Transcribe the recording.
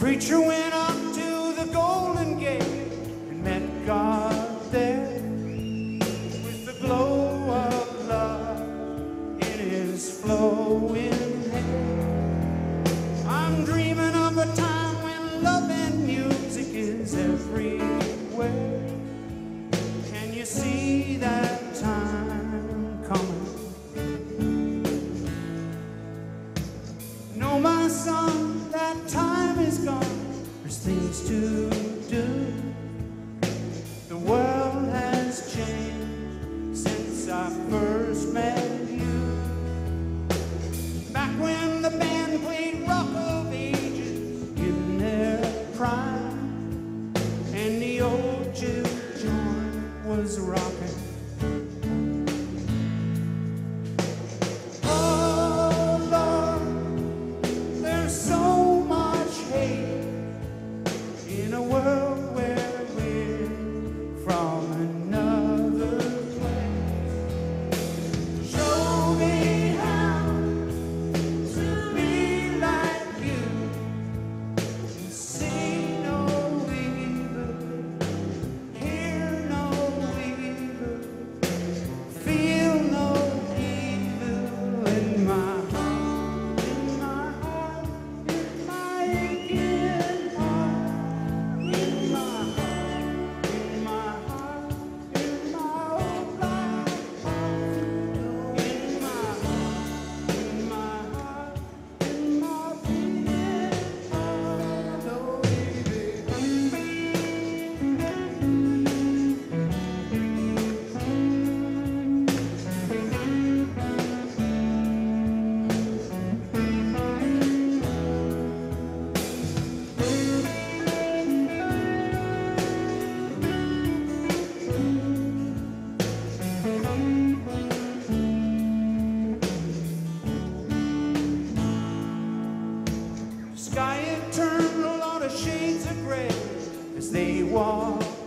Preacher, when things to do. The world has changed since I first met you. Back when the band played Rock of Ages in their prime, and the old juke joint was rocking. sky had turned a lot of shades of gray as they walked